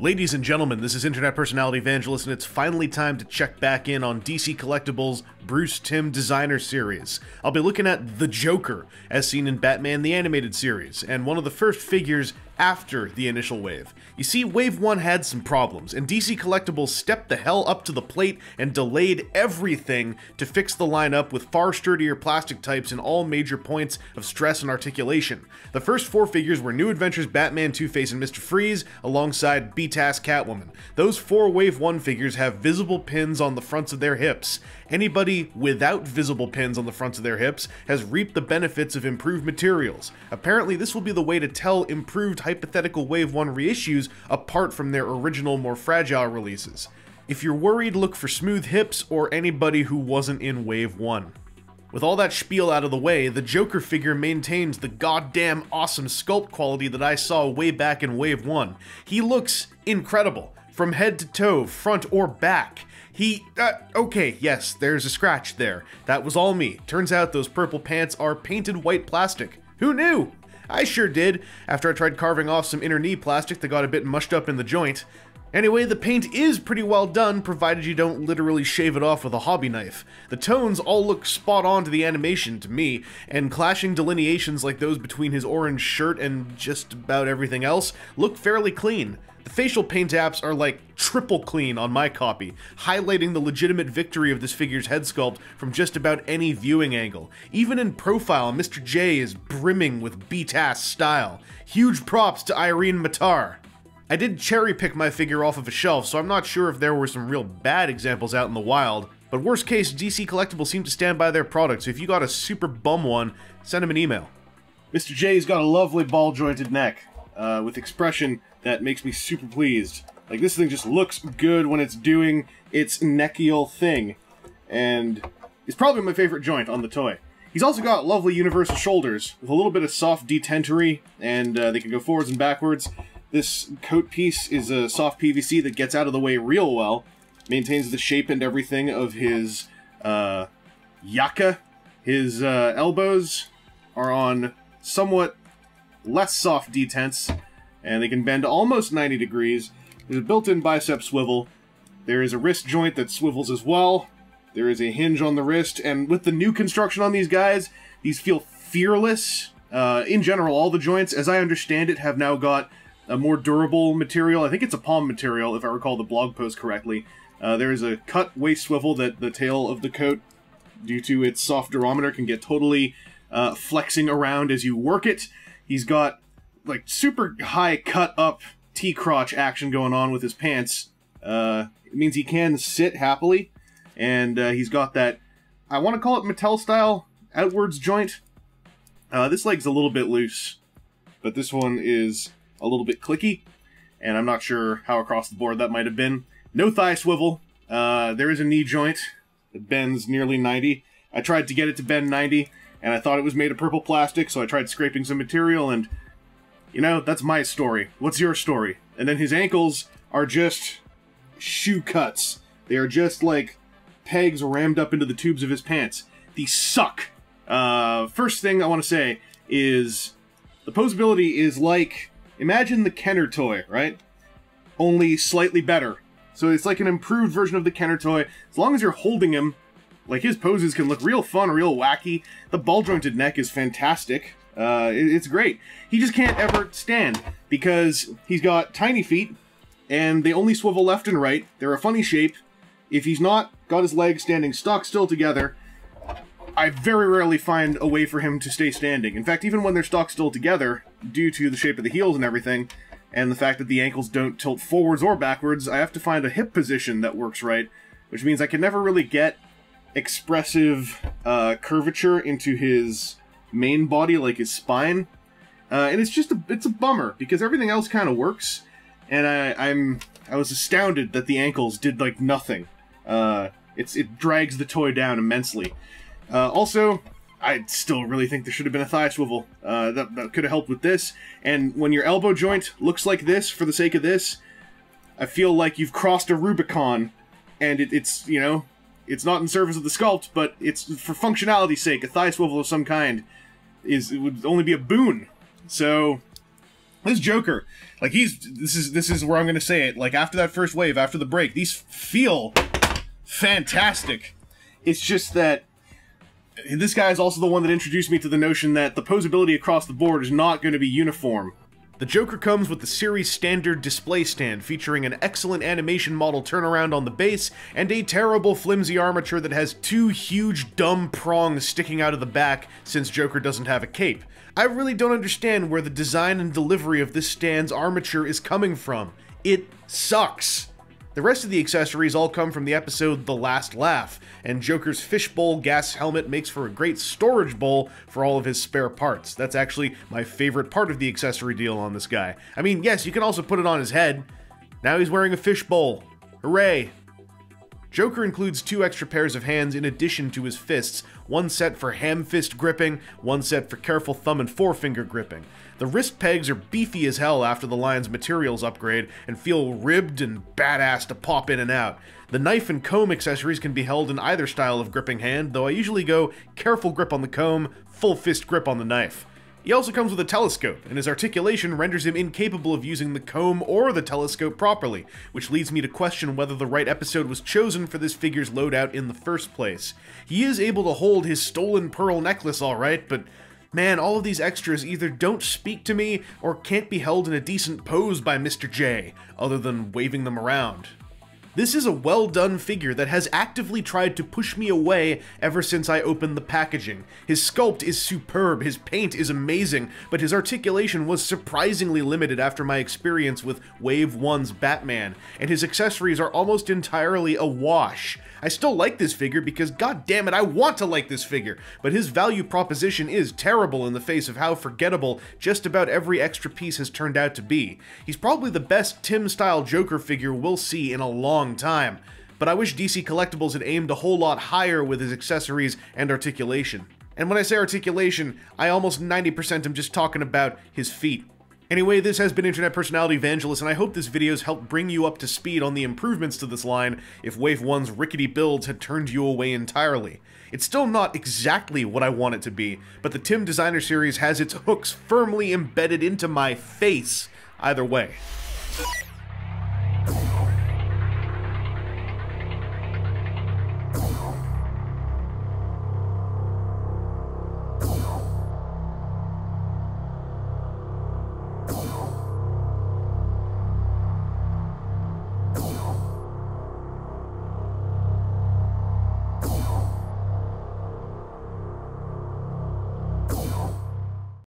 Ladies and gentlemen, this is Internet Personality Vangelus, and it's finally time to check back in on DC Collectibles' Bruce Timm Designer Series. I'll be looking at the Joker, as seen in Batman the Animated Series, and one of the first figures after the initial wave. You see, Wave 1 had some problems, and DC Collectibles stepped the hell up to the plate and delayed everything to fix the lineup with far sturdier plastic types in all major points of stress and articulation. The first four figures were New Adventures Batman, Two-Face, and Mr. Freeze, alongside BTAS Catwoman. Those four Wave 1 figures have visible pins on the fronts of their hips. Anybody without visible pins on the fronts of their hips has reaped the benefits of improved materials. Apparently, this will be the way to tell improved hypothetical Wave 1 reissues apart from their original, more fragile releases. If you're worried, look for smooth hips or anybody who wasn't in Wave 1. With all that spiel out of the way, the Joker figure maintains the goddamn awesome sculpt quality that I saw way back in Wave 1. He looks incredible, from head to toe, front or back. He, uh, okay, yes, there's a scratch there. That was all me. Turns out those purple pants are painted white plastic. Who knew? I sure did, after I tried carving off some inner knee plastic that got a bit mushed up in the joint. Anyway, the paint is pretty well done, provided you don't literally shave it off with a hobby knife. The tones all look spot on to the animation to me, and clashing delineations like those between his orange shirt and just about everything else look fairly clean. The facial paint apps are like triple clean on my copy, highlighting the legitimate victory of this figure's head sculpt from just about any viewing angle. Even in profile, Mr. J is brimming with BTAS style. Huge props to Irene Matar. I did cherry pick my figure off of a shelf, so I'm not sure if there were some real bad examples out in the wild. But worst case, DC Collectibles seem to stand by their product, so if you got a super bum one, send him an email. Mr. J's got a lovely ball jointed neck, uh, with expression that makes me super pleased. Like, this thing just looks good when it's doing its nechial thing, and it's probably my favorite joint on the toy. He's also got lovely universal shoulders, with a little bit of soft detentery, and uh, they can go forwards and backwards. This coat piece is a soft PVC that gets out of the way real well, maintains the shape and everything of his uh, yaka. His uh, elbows are on somewhat less soft detents, and they can bend almost 90 degrees. There's a built-in bicep swivel. There is a wrist joint that swivels as well. There is a hinge on the wrist, and with the new construction on these guys, these feel fearless. Uh, in general, all the joints, as I understand it, have now got a more durable material. I think it's a POM material, if I recall the blog post correctly. Uh, there is a cut waist swivel that the tail of the coat, due to its soft durometer, can get totally uh, flexing around as you work it. He's got like super high cut up T-crotch action going on with his pants. Uh, it means he can sit happily, and uh, he's got that, I want to call it Mattel style outwards joint. Uh, this leg's a little bit loose, but this one is a little bit clicky, and I'm not sure how across the board that might have been. No thigh swivel. Uh, there is a knee joint that bends nearly 90. I tried to get it to bend 90, and I thought it was made of purple plastic, so I tried scraping some material, and, you know, that's my story. What's your story? And then his ankles are just shoe cuts. They are just like pegs rammed up into the tubes of his pants. These suck. Uh, first thing I want to say is the posability is like Imagine the Kenner toy, right? Only slightly better. So it's like an improved version of the Kenner toy. As long as you're holding him, like his poses can look real fun, real wacky. The ball jointed neck is fantastic. Uh, it, it's great. He just can't ever stand because he's got tiny feet and they only swivel left and right. They're a funny shape. If he's not got his legs standing stock still together, I very rarely find a way for him to stay standing. In fact, even when they're stock still together, due to the shape of the heels and everything, and the fact that the ankles don't tilt forwards or backwards, I have to find a hip position that works right, which means I can never really get expressive uh, curvature into his main body, like his spine. Uh, and it's just a, it's a bummer because everything else kind of works, and I, I'm I was astounded that the ankles did like nothing. Uh, it's it drags the toy down immensely. Uh, also, I still really think there should have been a thigh swivel. Uh, that, that could have helped with this. And when your elbow joint looks like this for the sake of this, I feel like you've crossed a Rubicon, and it, it's, you know, it's not in service of the sculpt, but it's for functionality's sake. A thigh swivel of some kind is it would only be a boon. So, this Joker, like he's this is this is where I'm gonna say it. Like after that first wave, after the break, these feel fantastic. It's just that this guy is also the one that introduced me to the notion that the posability across the board is not going to be uniform. The Joker comes with the series standard display stand featuring an excellent animation model turnaround on the base and a terrible flimsy armature that has two huge dumb prongs sticking out of the back since Joker doesn't have a cape. I really don't understand where the design and delivery of this stand's armature is coming from. It sucks. The rest of the accessories all come from the episode The Last Laugh, and Joker's fishbowl gas helmet makes for a great storage bowl for all of his spare parts. That's actually my favorite part of the accessory deal on this guy. I mean, yes, you can also put it on his head. Now he's wearing a fishbowl. Hooray! Joker includes two extra pairs of hands in addition to his fists, one set for ham fist gripping, one set for careful thumb and forefinger gripping. The wrist pegs are beefy as hell after the line's materials upgrade and feel ribbed and badass to pop in and out. The knife and comb accessories can be held in either style of gripping hand, though I usually go careful grip on the comb, full fist grip on the knife. He also comes with a telescope, and his articulation renders him incapable of using the comb or the telescope properly, which leads me to question whether the right episode was chosen for this figure's loadout in the first place. He is able to hold his stolen pearl necklace alright, but man, all of these extras either don't speak to me or can't be held in a decent pose by Mr. J, other than waving them around. This is a well done figure that has actively tried to push me away ever since I opened the packaging. His sculpt is superb, his paint is amazing, but his articulation was surprisingly limited after my experience with Wave 1's Batman, and his accessories are almost entirely a wash. I still like this figure because god damn it, I want to like this figure, but his value proposition is terrible in the face of how forgettable just about every extra piece has turned out to be. He's probably the best Timm-style Joker figure we'll see in a long time, but I wish DC Collectibles had aimed a whole lot higher with his accessories and articulation. And when I say articulation, I almost 90% am just talking about his feet. Anyway, this has been Internet Personality Vangelus, and I hope this video has helped bring you up to speed on the improvements to this line if Wave 1's rickety builds had turned you away entirely. It's still not exactly what I want it to be, but the Timm Designer series has its hooks firmly embedded into my face either way.